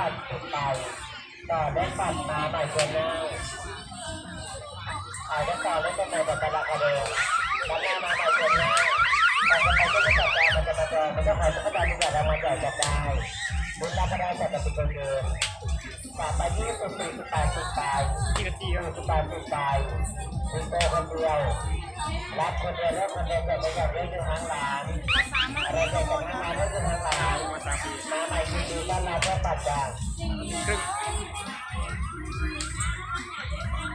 ปั่นเป็าต่อได้ปั่นมาใหม่ตัวหน้าอ่าได้ต่อได้ตัวใหม่แบบไปละคเดียวด้านหน้ามาใหม่ตัวหน้าต่อไปก็จะจับได้มันจะมาเจอมันจะหายสักการ์ดจับได้มันจะจับได้บุญรับก็ได้จับแต่เป็นคนเดิมต่อไปยี่สิบสี่สิบแปดสิบแปดยี่สิบสี่สิบแปดสิบแปดสิบแปดคนเดียว รับคนเดียวแล้วคนเดียวก็ไปกับเรื่องทางหลานอะไรก็จะมาเรื่องทางหลานมาใหม่ทีดีต้อนรับก็ปัดจางง